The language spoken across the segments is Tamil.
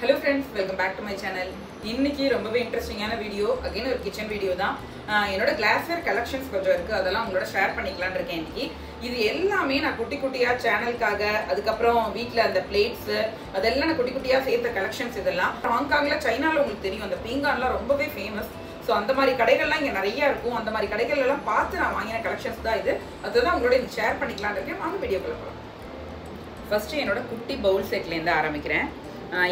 Hello friends welcome back to my channel இன்னைக்கு ரொம்பவே இன்ட்ரெஸ்டிங்கான வீடியோ அகைன் ஒரு கிச்சன் வீடியோ தான். என்னோட கிளாஸ்வேர் கலெக்ஷன்ஸ் கொஞ்சம் இருக்கு அதெல்லாம் உங்களோட ஷேர் பண்ணிக்கலான் இருக்கேன் இன்னைக்கு. இது எல்லாமே நான் குட்டி குட்டியா சேனலுக்காக அதுக்கப்புறம் வீட்டில் அந்த பிளேட்ஸ் அதெல்லாம் நான் குட்டி குட்டியா சேர்த்த கலெக்ஷன்ஸ் இதெல்லாம். ஹாங்காங்ல சைனால உங்களுக்கு தெரியும் அந்த பீங்கான்லாம் ரொம்பவே ஃபேமஸ் ஸோ அந்த மாதிரி கடைகள்லாம் இங்கே நிறைய இருக்கும். அந்த மாதிரி கடைகள் எல்லாம் பார்த்து நான் வாங்கின கலெக்ஷன்ஸ் தான் இது. அதுதான் உங்களோட ஷேர் பண்ணிக்கலாம்னு இருக்கேன். வாங்க வீடியோ போகலாம் ஃபர்ஸ்ட் என்னோட குட்டி பவுல் செட்லேருந்து ஆரம்பிக்கிறேன்.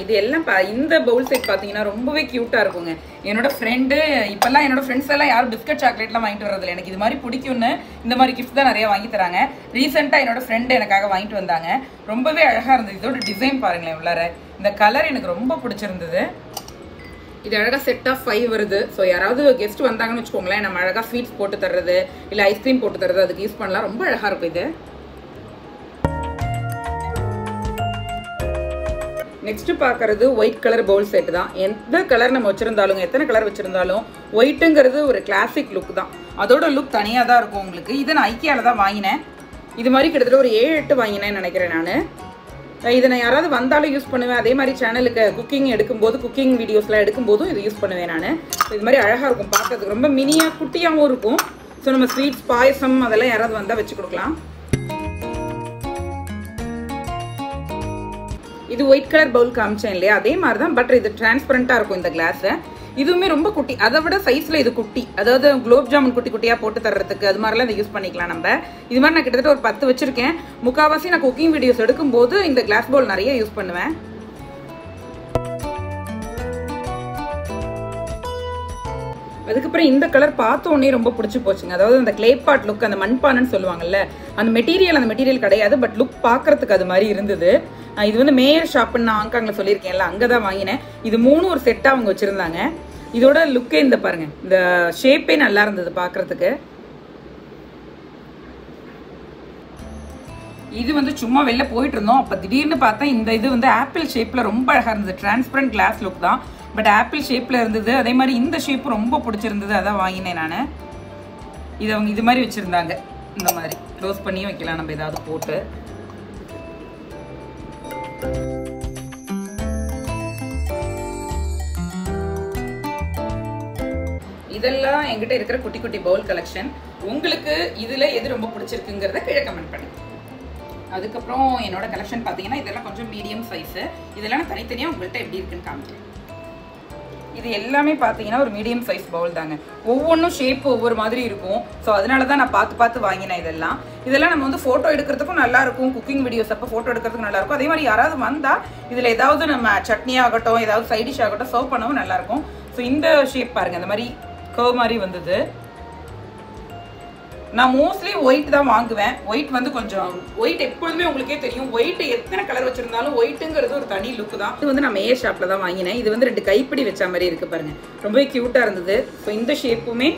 இது எல்லாம் பா இந்த பவுல் செட் பார்த்தீங்கன்னா ரொம்பவே க்யூட்டாக இருக்குங்க. என்னோட ஃப்ரெண்டு இப்போல்லாம் என்னோட ஃப்ரெண்ட்ஸ் எல்லாம் யாரும் பிஸ்கட் சாக்லேட்லாம் வாங்கிட்டு வரதில்ல எனக்கு இது மாதிரி பிடிக்கும்னு இந்த மாதிரி கிஃப்ட் தான் நிறைய வாங்கி தராங்க. ரீசெண்டாக என்னோட ஃப்ரெண்டு எனக்காக வாங்கிட்டு வந்தாங்க. ரொம்பவே அழகாக இருந்தது. இதோட டிசைன் பாருங்களேன் உள்ளார. இந்த கலர் எனக்கு ரொம்ப பிடிச்சிருந்தது. இது அழகாக செட் ஆஃப் ஃபைவ் வருது. ஸோ யாராவது கெஸ்ட் வந்தாங்கன்னு வச்சுக்கோங்களேன். நம்ம அழகாக ஸ்வீட்ஸ் போட்டு தர்றது இல்லை ஐஸ்கிரீம் போட்டு தர்றது அதுக்கு யூஸ் பண்ணலாம். ரொம்ப அழகாக இருக்கும் இது. நெக்ஸ்ட் பார்க்குறது ஒயிட் கலர் பவுல் செட் தான். எந்த கலர் நம்ம வச்சுருந்தாலும் எத்தனை கலர் வச்சுருந்தாலும் ஒயிட்டுங்கிறது ஒரு கிளாசிக் லுக் தான். அதோட லுக் தனியாக தான் இருக்கும் உங்களுக்கு. இதை நான் ஐக்கியாவில் தான் வாங்கினேன். இது மாதிரி கிட்டத்தட்ட ஒரு ஏழு எட்டு வாங்கினேன்னு நினைக்கிறேன் நான். இதை நான் யாராவது வந்தாலும் யூஸ் பண்ணுவேன். அதே மாதிரி சேனலுக்கு குக்கிங் எடுக்கும்போது குக்கிங் வீடியோஸ்லாம் எடுக்கும்போதும் இதை யூஸ் பண்ணுவேன் நான். இது மாதிரி அழகாக இருக்கும். பார்க்கறதுக்கு ரொம்ப மினியாக குட்டியாகவும் இருக்கும். ஸோ நம்ம ஸ்வீட்ஸ் பாயசம் அதெல்லாம் யாராவது வந்தால் வச்சு கொடுக்கலாம். இது ஒயிட் கலர் பவுல் காமிச்சேன் இல்லையா? அதே மாதிரி தான் பட் இது டிரான்ஸ்பரண்ட்டாக இருக்கும் இந்த கிளாஸை இதுவுமே ரொம்ப குட்டி. அதை விட சைஸில் இது குட்டி. அதாவது குலோப் ஜாமுன் குட்டி குட்டியாக போட்டு தர்றதுக்கு அது மாதிரிலாம் இதை யூஸ் பண்ணிக்கலாம் நம்ம. இது மாதிரி நான் கிட்டத்தட்ட ஒரு பத்து வச்சுருக்கேன். முக்கால்வாசி நான் குக்கிங் வீடியோஸ் எடுக்கும்போது இந்த கிளாஸ் பவுல் நிறைய யூஸ் பண்ணுவேன். அதுக்கப்புறம் இந்த கலர் பார்த்த உடனே ரொம்ப பிடிச்சி போச்சுங்க. அதாவது அந்த கிளே பாட் லுக் அந்த மண்பானைன்னு சொல்லுவாங்கல்ல அந்த மெட்டீரியல் அந்த மெட்டீரியல் கிடையாது பட் லுக் பார்க்கறதுக்கு அது மாதிரி இருந்தது. இது வந்து மேயர் ஷாப்புன்னு நான் ஹாங்காங்கில் சொல்லியிருக்கேன்ல அங்கே தான் வாங்கினேன். இது மூணு ஒரு செட்டாக அவங்க வச்சுருந்தாங்க. இதோட லுக்கே இந்த பாருங்கள் இந்த ஷேப்பே நல்லா இருந்தது பார்க்கறதுக்கு இது வந்து சும்மா வெளில போயிட்டு இருந்தோம். அப்போ திடீர்னு பார்த்தா இந்த இது வந்து ஆப்பிள் ஷேப்பில் ரொம்ப அழகாக இருந்தது. டிரான்ஸ்பரண்ட் கிளாஸ் லுக் தான். பட் ஆப்பிள் ஷேப்பில் இருந்தது. அதே மாதிரி இந்த ஷேப் ரொம்ப பிடிச்சிருந்தது. அதான் வாங்கினேன் நான். இது அவங்க இது மாதிரி வச்சுருந்தாங்க. இந்த மாதிரி. க்ளோஸ் பண்ணியும் வைக்கலாம். நம்ம ஏதாவது போட்டு. இதெல்லாம் என்கிட்ட இருக்கிற குட்டி குட்டி பவுல் கலெக்ஷன் உங்களுக்கு இதுல எது ரொம்ப பிடிச்சிருக்குங்கிறத கீழே கமெண்ட் பண்ணுங்க. அதுக்கப்புறம் என்னோட கலெக்ஷன் பார்த்தீங்கன்னா இதெல்லாம் கொஞ்சம் மீடியம் சைஸு இதெல்லாம் நான் தனித்தனியாக உங்கள்கிட்ட எப்படி இருக்குன்னு காமிக்கிறேன். இது எல்லாமே பார்த்தீங்கன்னா ஒரு மீடியம் சைஸ் பவுல் தாங்க. ஒவ்வொன்றும் ஷேப் ஒவ்வொரு மாதிரி இருக்கும். ஸோ அதனால தான் நான் பார்த்து பார்த்து வாங்கினேன் இதெல்லாம். இதெல்லாம் நம்ம வந்து ஃபோட்டோ எடுக்கிறதுக்கும் நல்லா இருக்கும். குக்கிங் வீடியோஸ் அப்போ ஃபோட்டோ எடுக்கிறதுக்கும் நல்லா இருக்கும். அதே மாதிரி யாராவது வந்தால் இதில் ஏதாவது நம்ம சட்னி ஆகட்டும் ஏதாவது சைட் டிஷ் ஆகட்டும் சர்வ் பண்ணவும் நல்லாயிருக்கும் ஸோ இந்த ஷேப் பாருங்கள் இந்த மாதிரி கர்வ் மாதிரி வந்தது. நான் மோஸ்ட்லி ஒயிட் தான் வாங்குவேன். ஒயிட் வந்து கொஞ்சம் ஒயிட் எப்பொழுதுமே உங்களுக்கே தெரியும். ஒயிட் எத்தனை கலர் வச்சிருந்தாலும் ஒயிட்டுங்கிறது ஒரு தனி லுக் தான். இது வந்து நான் மேயர் ஷாப்ல தான் வாங்கினேன். இது வந்து ரெண்டு கைப்பிடி வச்ச மாதிரி இருக்கு பாருங்க. ரொம்பவே கியூட்டா இருந்தது. ஸோ இந்த ஷேப்புமே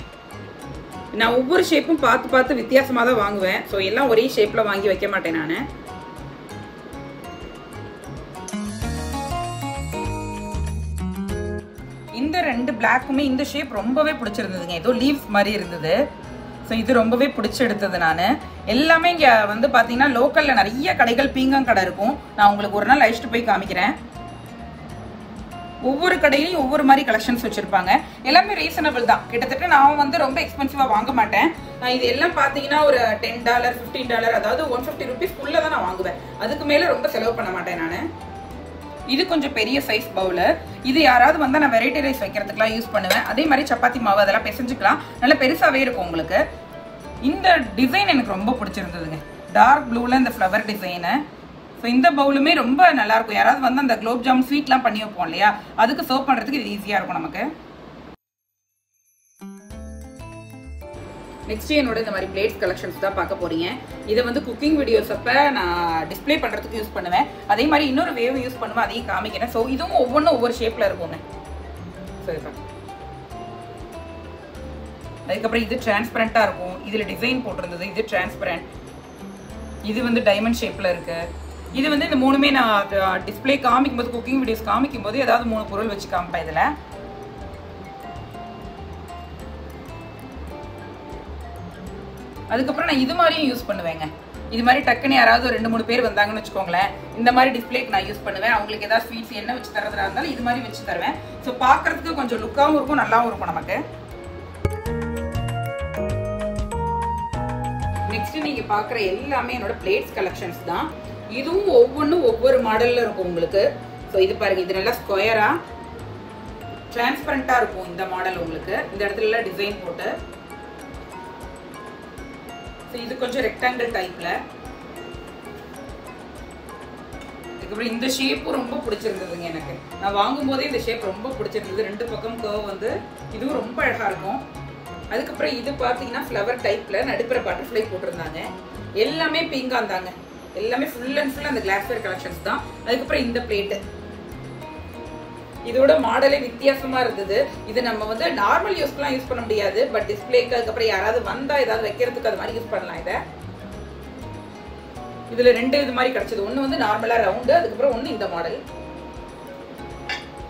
நான் ஒவ்வொரு ஷேப்பும் பார்த்து பார்த்து வித்தியாசமாக தான் வாங்குவேன். ஸோ எல்லாம் ஒரே ஷேப்பில் வாங்கி வைக்க மாட்டேன் நான். இந்த ரெண்டு பிளாக்குமே இந்த ஷேப் ரொம்பவே பிடிச்சிருந்ததுங்க. ஏதோ லீவ்ஸ் மாதிரி இருந்தது. ஸோ இது ரொம்பவே பிடிச்சி எடுத்தது நான். எல்லாமே இங்கே வந்து பார்த்தீங்கன்னா லோக்கலில் நிறைய கடைகள் பீங்காங் கடை இருக்கும். நான் உங்களுக்கு ஒரு நாள் அழைச்சிட்டு போய் காமிக்கிறேன். ஒவ்வொரு கடையிலையும் ஒவ்வொரு மாதிரி கலெக்ஷன்ஸ் வச்சுருப்பாங்க. எல்லாமே ரீசனபிள் தான். கிட்டத்தட்ட நான் வந்து ரொம்ப எக்ஸ்பென்சிவாக வாங்க மாட்டேன். நான் இது எல்லாம் பார்த்தீங்கன்னா ஒரு டென் டாலர் ஃபிஃப்டீன் டாலர் அதாவது ஒன் ஃபிஃப்டி ருபீஸ்க்குள்ளே தான் நான் வாங்குவேன். அதுக்கு மேலே ரொம்ப செலவு பண்ண மாட்டேன் நான். இது கொஞ்சம் பெரிய சைஸ் பவுலு இது யாராவது வந்தால் நான் வெரைட்டி ரைஸ் வைக்கிறதுக்குலாம் யூஸ் பண்ணுவேன். அதே மாதிரி சப்பாத்தி மாவு அதெல்லாம் பிசைஞ்சுக்கலாம். நல்லா பெருசாகவே இருக்கும் உங்களுக்கு. இந்த டிசைன் எனக்கு ரொம்ப பிடிச்சிருந்ததுங்க. டார்க் ப்ளூவில் இந்த ஃப்ளவர் டிசைனு ஸோ இந்த பவுலுமே ரொம்ப நல்லாயிருக்கும் யாராவது வந்து அந்த குலோப் ஜாம் ஸ்வீட்லாம் பண்ணி வைப்போம் இல்லையா? அதுக்கு சர்வ் பண்ணுறதுக்கு இது ஈஸியாக இருக்கும் நமக்கு. நெக்ஸ்ட் என்னோட இந்த மாதிரி பிளேட்ஸ் கலெக்ஷன்ஸ் தான் பார்க்க போறீங்க. இதை வந்து குக்கிங் வீடியோஸ் அப்போ நான் டிஸ்ப்ளே பண்ணுறதுக்கு யூஸ் பண்ணுவேன். அதே மாதிரி இன்னொரு வேவ் யூஸ் பண்ணுவேன் அதையும் காமிக்கிறேன். ஸோ இதுவும் ஒவ்வொன்றும் ஒவ்வொரு ஷேப்பில் இருக்குங்க சரிப்பா அதுக்கப்புறம் இது டிரான்ஸ்பரண்ட்டாக இருக்கும். இதில் டிசைன் போட்டிருந்தது இது டிரான்ஸ்பரண்ட் இது வந்து டைமண்ட் ஷேப்பில் இருக்கு. இது வந்து இந்த மூணுமே நான் டிஸ்ப்ளே காமிக்கும் போது குக்கிங் வீடியோஸ் காமிக்கும் போது ஏதாவது மூணு பொருள் வச்சு காமிப்பேன் இதில். அதுக்கப்புறம் நான் இது மாதிரியும் யூஸ் பண்ணுவேங்க. இது மாதிரி டக்குன்னு யாராவது ஒரு ரெண்டு மூணு பேர் வந்தாங்கன்னு வச்சுக்கோங்களேன் இந்த மாதிரி டிஸ்பிளேக்கு நான் யூஸ் பண்ணுவேன். அவங்களுக்கு ஏதாவது ஸ்வீட்ஸ் என்ன வச்சு தரதுனா இருந்தாலும் இது மாதிரி வச்சு தருவேன். ஸோ பார்க்கறதுக்கு கொஞ்சம் லுக்காகவும் இருக்கும் நல்லாவும் இருக்கும் நமக்கு. நெக்ஸ்ட் நீங்க பார்க்குற எல்லாமே என்னோட பிளேட்ஸ் கலெக்ஷன்ஸ் தான். இதுவும் ஒவ்வொன்றும் ஒவ்வொரு மாடல்ல இருக்கும் உங்களுக்கு. ஸோ இது பாருங்க இது நல்லா ஸ்கொயரா டிரான்ஸ்பரண்டா இருக்கும் இந்த மாடல் உங்களுக்கு. இந்த இடத்துல டிசைன் போட்டு. இது கொஞ்சம் ரெக்டாங்கிள் டைப்பில் அதுக்கப்புறம் இந்த ஷேப்பும் ரொம்ப பிடிச்சிருந்ததுங்க எனக்கு. நான் வாங்கும்போதே இந்த ஷேப் ரொம்ப பிடிச்சிருந்தது. ரெண்டு பக்கம் கர்வ் வந்து இதுவும் ரொம்ப அழகாக இருக்கும். அதுக்கப்புறம் இது பார்த்தீங்கன்னா ஃப்ளவர் டைப்பில் நடுப்புற பட்டர்ஃப்ளை போட்டிருந்தாங்க. எல்லாமே பிங்காக இருந்தாங்க. எல்லாமே ஃபுல் அண்ட் ஃபுல் அந்த கிளாஸ்வேர் கலெக்ஷன்ஸ் தான். அதுக்கப்புறம் இந்த பிளேட்டு இதோட மாடலே வித்தியாசமா இருந்தது. இது நம்ம வந்து நார்மல் யூஸ்க்குலாம் யூஸ் பண்ண முடியாது. பட் டிஸ்பிளேக்கு அதுக்கப்புறம் யாராவது வந்தா ஏதாவது வைக்கிறதுக்கு அது மாதிரி யூஸ் பண்ணலாம் இதை. இதுல ரெண்டு இது மாதிரி கிடைச்சது. ஒண்ணு வந்து நார்மலா ரவுண்டு அதுக்கப்புறம் ஒண்ணு இந்த மாடல்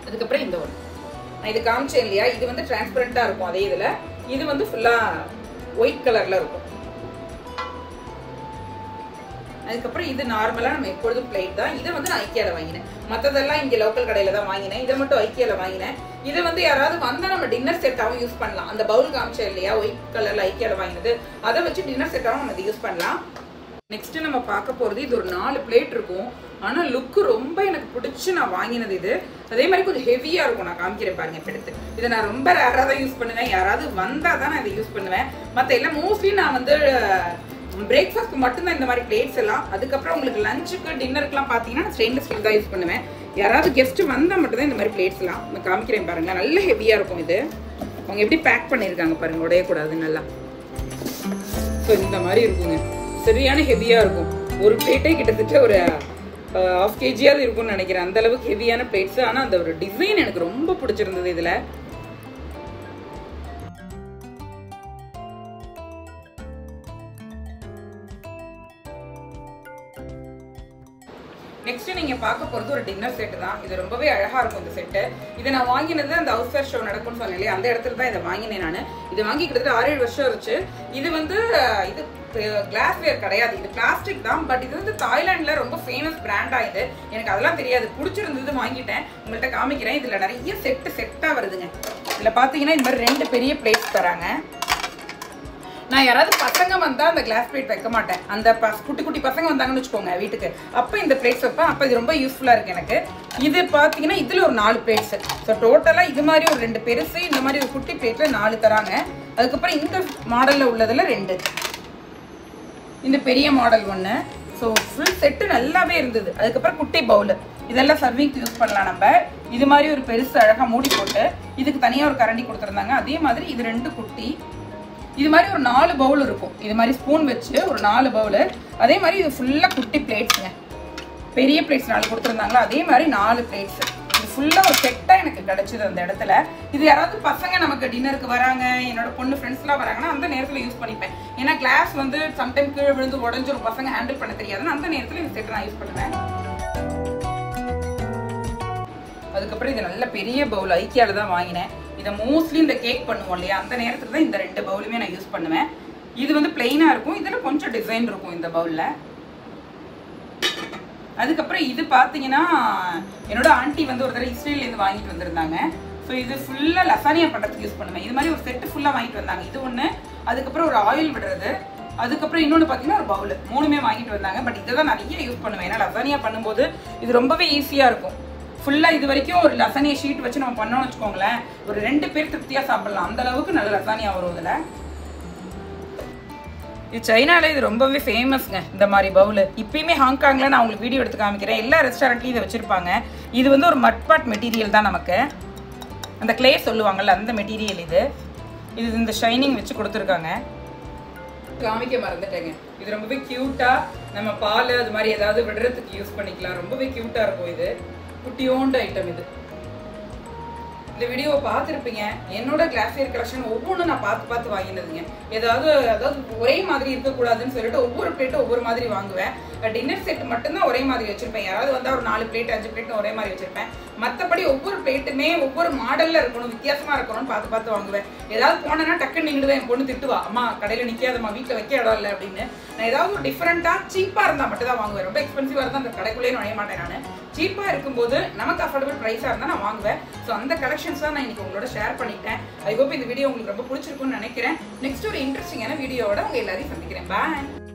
அதுக்கப்புறம் இந்த ஒன்று நான் இது காமிச்சேன் இல்லையா? இது வந்து டிரான்ஸ்பரண்டா இருக்கும். அதே இதுல. இது வந்து ஃபுல்லா ஒயிட் கலர்ல இருக்கும். அதுக்கப்புறம் இது நார்மலாக நம்ம எப்பொழுதும் பிளேட் தான். இதை வந்து நான் ஐக்கியாவில் வாங்கினேன். மற்றதெல்லாம் இங்கே லோக்கல் கடையில் தான் வாங்கினேன். இதை மட்டும் ஐக்கியாவில் வாங்கினேன். இதை வந்து யாராவது வந்தால் நம்ம டின்னர் செட்டாகவும் யூஸ் பண்ணலாம். அந்த பவுல் காமிச்சேன் இல்லையா? ஒயிட் கலரில் ஐக்கியாவில் வாங்கினது. அதை வச்சு டின்னர் செட்டாவும் நம்ம இதை யூஸ் பண்ணலாம். நெக்ஸ்ட்டு நம்ம பார்க்க போகிறது இது ஒரு நாலு பிளேட் இருக்கும். ஆனால் லுக் ரொம்ப எனக்கு பிடிச்சி நான் வாங்கினது இது. அதே மாதிரி கொஞ்சம் ஹெவியாக இருக்கும். நான் காமிக்கிறேன் பாருங்க இப்ப எடுத்து. இதை நான் ரொம்ப ரேராக தான் யூஸ் பண்ணுவேன். யாராவது வந்தால் தான் நான் இதை யூஸ் பண்ணுவேன். மற்ற எல்லாம் மோஸ்ட்லி நான் வந்து பிரேக்ஃபாஸ்ட் மட்டும்தான் இந்த மாதிரி பிளேட்ஸ் எல்லாம். அதுக்கப்புறம் உங்களுக்கு லஞ்சுக்கு டின்னருக்குலாம் பார்த்தீங்கன்னா ஸ்டெயின்லெஸ் ஸ்டீல் தான் யூஸ் பண்ணுவேன். யாராவது கெஸ்ட் வந்தால் மட்டும்தான் இந்த மாதிரி பிளேட்ஸ் எல்லாம். நான் காமிக்கிறேன் பாருங்க. நல்ல ஹெவியாக இருக்கும் இது. அவங்க எப்படி பேக் பண்ணியிருக்காங்க பாருங்க. உடையக்கூடாது நல்லா. ஸோ இந்த மாதிரி இருக்குங்க. சரியான ஹெவியாக இருக்கும். ஒரு பிளேட்டே கிட்டத்தட்ட ஒரு ஆஃப் கேஜியாவது இருக்கும்னு நினைக்கிறேன். அந்த அளவுக்கு ஹெவியான பிளேட்ஸ் ஆனால் அந்த ஒரு டிசைன் எனக்கு ரொம்ப பிடிச்சிருந்தது இதில். நெக்ஸ்ட் நீங்க பார்க்க போறது ஒரு டின்னர் செட் தான். இது ரொம்பவே அழகா இருக்கும் இந்த செட்டு இதை நான் வாங்கினது அந்த ஹவுஸ் ஃபேர் ஷோ நடக்கும்னு சொன்னேன் இல்லையா அந்த இடத்துல தான் இதை வாங்கினேன் நான். இது வாங்கி கிட்டத்தட்ட ஆறு ஏழு வருஷம் இருந்துச்சு இது வந்து இது கிளாஸ்வேர் கிடையாது. இது பிளாஸ்டிக் தான் பட் இது வந்து தாய்லாண்டில் ரொம்ப ஃபேமஸ் பிராண்டா இது. எனக்கு அதெல்லாம் தெரியாது. பிடிச்சிருந்தது வாங்கிட்டேன். உங்கள்கிட்ட காமிக்கிறேன். இதில் நிறைய செட்டு செட்டாக வருதுங்க. இதில் பார்த்தீங்கன்னா இந்த மாதிரி ரெண்டு பெரிய பிளேட்ஸ் தராங்க. நான் யாராவது பசங்க வந்தால் அந்த கிளாஸ் பிளேட் வைக்க மாட்டேன். அந்த பஸ் குட்டி குட்டி பசங்க வந்தாங்கன்னு வச்சுக்கோங்க வீட்டுக்கு. அப்போ இந்த பிளேட்ஸ் வைப்பேன் அப்போ இது ரொம்ப யூஸ்ஃபுல்லாக இருக்குது எனக்கு. இது பார்த்தீங்கன்னா இதில் ஒரு நாலு பிளேட்ஸ் ஸோ டோட்டலாக இது மாதிரி ஒரு ரெண்டு பெருசு இந்த மாதிரி ஒரு குட்டி பிளேட்டில் நாலு தராங்க. அதுக்கப்புறம் இந்த மாடலில் உள்ளதில் ரெண்டு. இந்த பெரிய மாடல் ஒன்று ஸோ ஃபுல் செட்டு நல்லாவே இருந்தது. அதுக்கப்புறம் குட்டி பவுலு இதெல்லாம் சர்விங்க்கு யூஸ் பண்ணலாம் நம்ம. இது மாதிரி ஒரு பெருசு அழகாக மூடி போட்டு இதுக்கு தனியாக ஒரு கரண்டி கொடுத்துருந்தாங்க. அதே மாதிரி இது ரெண்டு குட்டி. இது மாதிரி ஒரு நாலு பவுல் இருக்கும். இது மாதிரி ஸ்பூன் வச்சு ஒரு நாலு பவுலு அதே மாதிரி இது ஃபுல்லாக குட்டி பிளேட்ஸுங்க பெரிய பிளேட்ஸ் நாலு கொடுத்துருந்தாங்களா? அதே மாதிரி நாலு பிளேட்ஸு இது ஃபுல்லாக ஒரு செட்டாக எனக்கு கிடச்சிது அந்த இடத்துல. இது யாராவது பசங்க நமக்கு டின்னருக்கு வராங்க என்னோட பொண்ணு ஃப்ரெண்ட்ஸ்லாம் வராங்கன்னா அந்த நேரத்தில் யூஸ் பண்ணிப்பேன். ஏன்னா கிளாஸ் வந்து சம்டைம் கீழே விழுந்து உடஞ்சிரும். பசங்க ஹேண்டில் பண்ண தெரியாதுன்னு அந்த நேரத்தில் இந்த செட் நான் யூஸ் பண்ணுவேன். அதுக்கப்புறம் இது நல்ல பெரிய பவுல் ஐக்கியாவில் தான் வாங்கினேன். இதை மோஸ்ட்லி இந்த கேக் பண்ணுவோம் இல்லையா? அந்த நேரத்தில் தான் இந்த ரெண்டு பவுலுமே நான் யூஸ் பண்ணுவேன். இது வந்து பிளெயினாக இருக்கும். இதில் கொஞ்சம் டிசைன் இருக்கும் இந்த பவுலில். அதுக்கப்புறம் இது பார்த்தீங்கன்னா என்னோட ஆண்டி வந்து ஒரு தடவை இஸ்ரேல்லேருந்து வாங்கிட்டு வந்திருந்தாங்க. ஸோ இது ஃபுல்லாக லசானியா பண்ணுறதுக்கு யூஸ் பண்ணுவேன். இது மாதிரி ஒரு செட்டு ஃபுல்லாக வாங்கிட்டு வந்தாங்க. இது ஒன்று அதுக்கப்புறம் ஒரு ஆயில் விடுறது. அதுக்கப்புறம் இன்னொன்று பார்த்தீங்கன்னா ஒரு பவுல் மூணுமே வாங்கிட்டு வந்தாங்க. பட் இதை தான் நிறைய யூஸ் பண்ணுவேன். ஏன்னா லசானியா பண்ணும்போது இது ரொம்பவே ஈஸியாக இருக்கும். ஃபுல்லாக இது வரைக்கும் ஒரு லசனியை ஷீட் வச்சு நம்ம பண்ணோம்னு வச்சுக்கோங்களேன். ஒரு ரெண்டு பேர் திருப்தியாக சாப்பிடலாம். அந்த அளவுக்கு நல்ல லசானியா வரும் இதில். இது சைனால இது ரொம்பவே ஃபேமஸ்ங்க இந்த மாதிரி பவுல். இப்பயுமே ஹாங்காங்ல நான் உங்களுக்கு வீடியோ எடுத்து காமிக்கிறேன். எல்லா ரெஸ்டாரண்ட்லையும் இதை வச்சிருப்பாங்க. இது வந்து ஒரு மட்பாட் மெட்டீரியல் தான் நமக்கு. அந்த கிளே சொல்லுவாங்கல்ல அந்த மெட்டீரியல் இது. இது இந்த ஷைனிங் வச்சு கொடுத்துருக்காங்க. காமிக்க மறந்துட்டேங்க. இது ரொம்பவே கியூட்டா நம்ம பால் அது மாதிரி ஏதாவது விடுறதுக்கு யூஸ் பண்ணிக்கலாம். ரொம்பவே கியூட்டா இருக்கும் இது. குட்டியோண்டு ஐட்டம் இது. இந்த வீடியோவை பார்த்துருப்பீங்க. என்னோட கிளாஸியர் கலெக்ஷன் ஒவ்வொன்றும் நான் பார்த்து பார்த்து வாங்கினதுங்க ஏதாவது அதாவது ஒரே மாதிரி இருக்கக்கூடாதுன்னு சொல்லிட்டு ஒவ்வொரு பிளேட்டும் ஒவ்வொரு மாதிரி வாங்குவேன். டின்னர் செட் மட்டும்தான் ஒரே மாதிரி வச்சுருப்பேன். யாராவது வந்தால் ஒரு நாலு பிளேட் அஞ்சு பிளேட் ஒரே மாதிரி வச்சுருப்பேன். மற்றபடி ஒவ்வொரு பிளேட்டுமே ஒவ்வொரு மாடலில் இருக்கணும் வித்தியாசமாக இருக்கணும்னு பார்த்து பார்த்து வாங்குவேன். ஏதாவது போனேன்னா டக்குன்னு நின்றுவேன் என் பொண்ணு திட்டுவா அம்மா கடையில் நிற்காதம்மா வீட்டில் வைக்க இடம் இல்லை அப்படின்னு. நான் ஏதாவது ஒரு டிஃப்ரெண்ட்டாக சீப்பாக இருந்தால் மட்டும் தான் வாங்குவேன். ரொம்ப எக்ஸ்பென்சிவாக இருந்தால் அந்த கடைக்குள்ளேயே நுழைய மாட்டேன் நான். சீப்பாக இருக்கும்போது நமக்கு அஃபோர்டபுள் ப்ரைஸாக இருந்தால் நான் வாங்குவேன். ஸோ அந்த கலெக்ஷன்ஸ் தான் நான் இன்னைக்கு உங்களோட ஷேர் பண்ணிட்டேன் ஐ ஹோப் இந்த வீடியோ உங்களுக்கு ரொம்ப பிடிச்சிருக்கும்னு நினைக்கிறேன். நெக்ஸ்ட் ஒரு இன்ட்ரெஸ்டிங்கான வீடியோவோட உங்கள் எல்லாரையும் சந்திக்கிறேன். பாய்